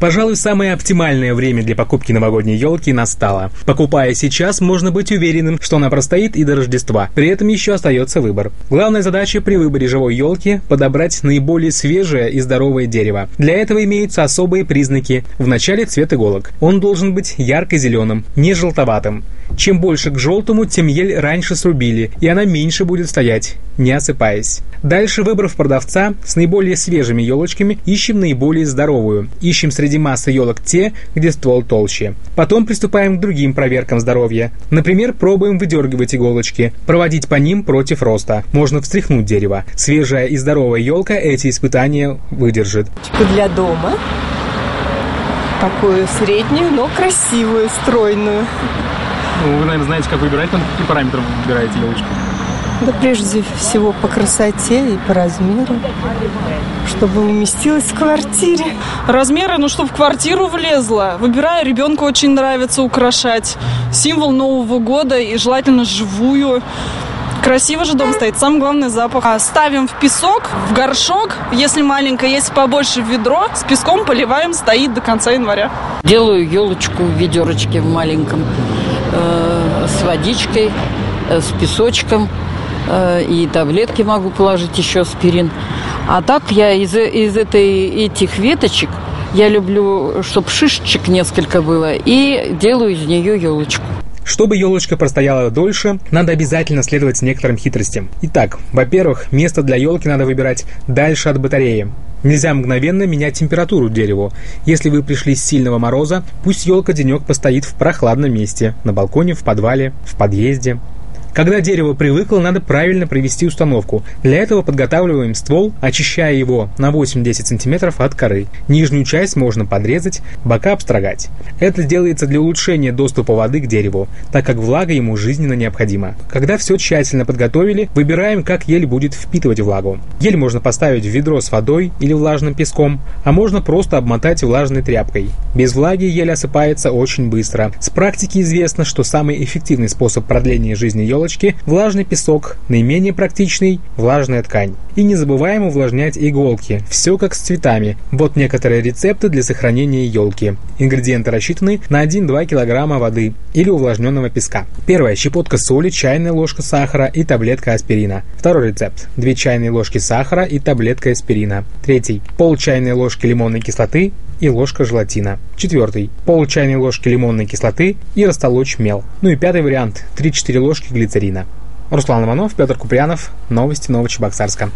Пожалуй, самое оптимальное время для покупки новогодней елки настало. Покупая сейчас, можно быть уверенным, что она простоит и до Рождества. При этом еще остается выбор. Главная задача при выборе живой елки – подобрать наиболее свежее и здоровое дерево. Для этого имеются особые признаки. В начале цвет иголок. Он должен быть ярко-зеленым, не желтоватым. Чем больше к желтому, тем ель раньше срубили, и она меньше будет стоять, не осыпаясь. Дальше, выбрав продавца, с наиболее свежими елочками, ищем наиболее здоровую. Ищем среди массы елок те, где ствол толще. Потом приступаем к другим проверкам здоровья. Например, пробуем выдергивать иголочки, проводить по ним против роста. Можно встряхнуть дерево. Свежая и здоровая елка эти испытания выдержит. Для дома такую среднюю, но красивую, стройную. Ну, вы, наверное, знаете, как выбирать, там какие параметры вы выбираете елочку? Да прежде всего по красоте и по размеру, чтобы уместилась в квартире. Размеры, ну, чтобы в квартиру влезла. Выбираю, ребенку очень нравится украшать. Символ Нового года и желательно живую. Красиво же дом стоит. Самое главное запах. А ставим в песок, в горшок. Если маленькое, если побольше в ведро, с песком поливаем, стоит до конца января. Делаю елочку в ведерочке в маленьком э, с водичкой, э, с песочком. Э, и таблетки могу положить еще аспирин. А так я из, из этой, этих веточек я люблю, чтобы шишечек несколько было, и делаю из нее елочку. Чтобы елочка простояла дольше, надо обязательно следовать некоторым хитростям. Итак, во-первых, место для елки надо выбирать дальше от батареи. Нельзя мгновенно менять температуру дереву. Если вы пришли с сильного мороза, пусть елка денек постоит в прохладном месте, на балконе, в подвале, в подъезде. Когда дерево привыкло, надо правильно провести установку. Для этого подготавливаем ствол, очищая его на 8-10 см от коры. Нижнюю часть можно подрезать, бока обстрогать. Это делается для улучшения доступа воды к дереву, так как влага ему жизненно необходима. Когда все тщательно подготовили, выбираем, как ель будет впитывать влагу. Ель можно поставить в ведро с водой или влажным песком, а можно просто обмотать влажной тряпкой. Без влаги ель осыпается очень быстро. С практики известно, что самый эффективный способ продления жизни елки елочки, влажный песок, наименее практичный – влажная ткань. И не забываем увлажнять иголки, все как с цветами. Вот некоторые рецепты для сохранения елки. Ингредиенты рассчитаны на 1-2 кг воды или увлажненного песка. Первое – щепотка соли, чайная ложка сахара и таблетка аспирина. Второй рецепт – 2 чайные ложки сахара и таблетка аспирина. Третий – пол чайной ложки лимонной кислоты и ложка желатина. Четвертый. Пол чайной ложки лимонной кислоты и растолочь мел. Ну и пятый вариант. 3-4 ложки глицерина. Руслан Иванов, Петр Куприянов. Новости Новочебоксарска.